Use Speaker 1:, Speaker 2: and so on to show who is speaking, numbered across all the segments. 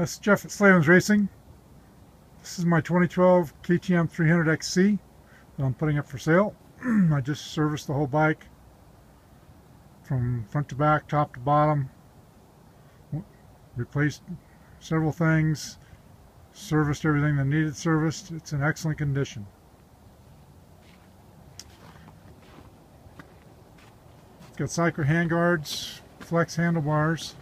Speaker 1: That's Jeff at Slavens Racing. This is my 2012 KTM 300XC that I'm putting up for sale. I just serviced the whole bike from front to back, top to bottom. Replaced several things, serviced everything that needed serviced. It's in excellent condition. It's got Cycra handguards, flex handlebars,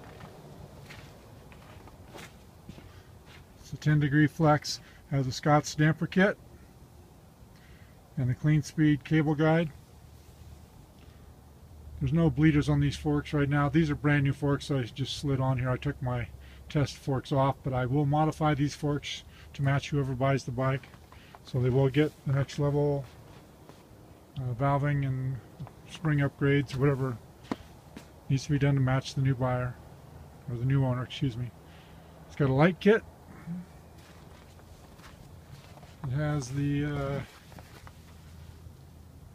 Speaker 1: It's a 10 degree flex, has a Scott's damper kit and a clean speed cable guide. There's no bleeders on these forks right now. These are brand new forks I just slid on here. I took my test forks off, but I will modify these forks to match whoever buys the bike. So they will get the next level uh, valving and spring upgrades, whatever needs to be done to match the new buyer, or the new owner, excuse me. It's got a light kit, it has the uh,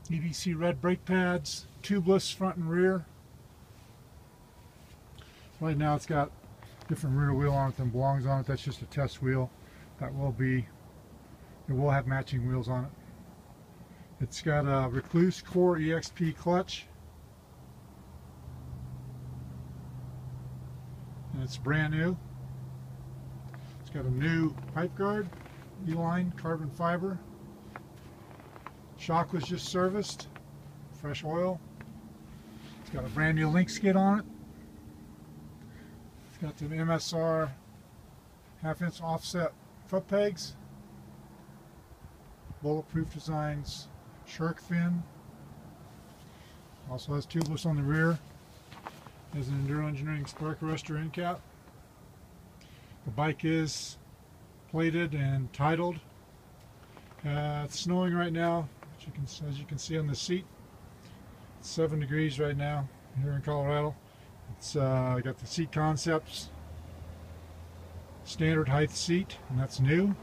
Speaker 1: EBC red brake pads, tubeless front and rear. Right now it's got different rear wheel on it than belongs on it. That's just a test wheel. That will be, it will have matching wheels on it. It's got a Rekluse Core EXP clutch. And it's brand new. It's got a new pipe guard. E-line carbon fiber. Shock was just serviced. Fresh oil. It's got a brand new link skid on it. It's got the MSR half inch offset foot pegs. Bulletproof designs shark fin. Also has tubeless on the rear. Has an Enduro Engineering spark arrestor end cap. The bike is plated and titled. Uh, it's snowing right now, as you, can, as you can see on the seat. It's 7 degrees right now here in Colorado. It's uh, got the seat concepts, standard height seat, and that's new.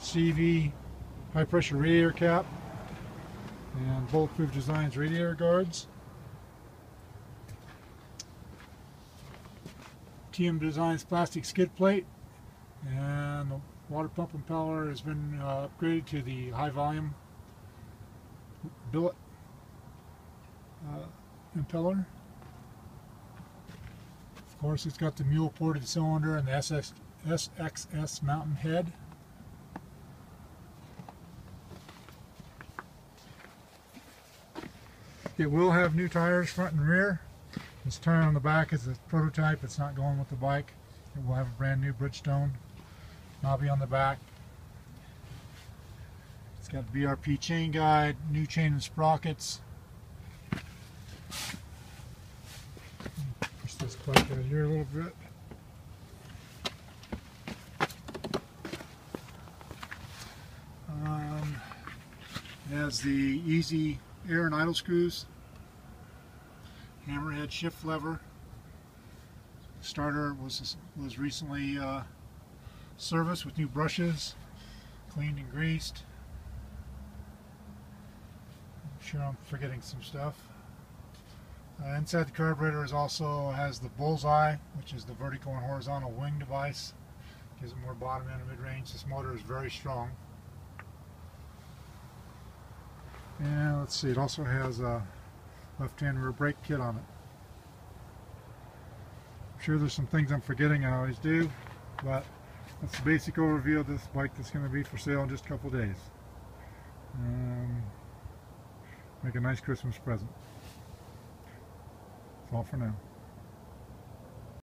Speaker 1: CV high pressure radiator cap and bulletproof designs radiator guards. TM Designs plastic skid plate and the water pump impeller has been uh, upgraded to the high volume billet uh, impeller. Of course it's got the mule ported cylinder and the SS, SXS mountain head. It will have new tires front and rear. This tire on the back is a prototype. It's not going with the bike. It will have a brand new Bridgestone knobby on the back. It's got BRP chain guide, new chain and sprockets. Push this clutch out here a little bit. Um, has the easy air and idle screws, hammerhead shift lever. starter was was recently uh, service with new brushes, cleaned and greased. I'm sure I'm forgetting some stuff. Uh, inside the carburetor is also has the bullseye, which is the vertical and horizontal wing device. Gives it more bottom end and mid-range. This motor is very strong. And let's see, it also has a left-hand rear brake kit on it. I'm sure there's some things I'm forgetting, I always do, but that's the basic overview of this bike that's going to be for sale in just a couple days. Um, make a nice Christmas present. That's all for now.